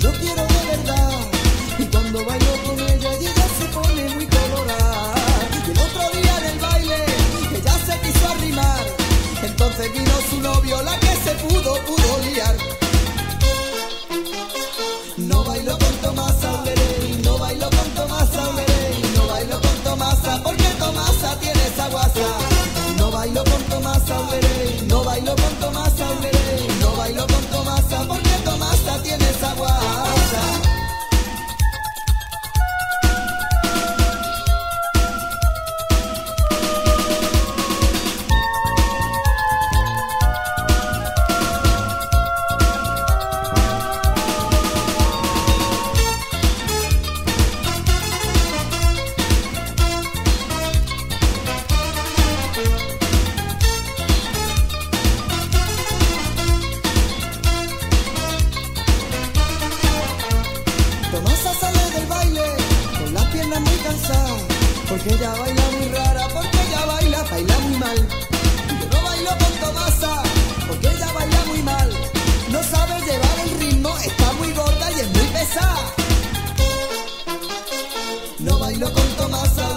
yo quiero de verdad. Y cuando bailo con ella, ella se pone muy colorada. Y el otro día del baile, ella se quiso arrimar. Entonces vino su novio, la que se pudo, pudo liar. No bailo con Tomasa, no bailo con Tomasa, no bailo con Tomasa, porque Tomasa tiene esa guasa. No bailo con Tomasa, Tomasa sale del baile con las piernas muy cansadas, porque ella baila muy rara, porque ella baila, baila muy mal. Yo no bailo con Tomasa, porque ella baila muy mal. No sabe llevar el ritmo, está muy gorda y es muy pesada. No bailo con Tomasa,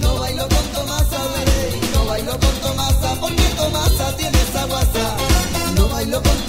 no bailo con Tomasa, no bailo con Tomasa, porque Tomasa tiene esa guasa. No bailo con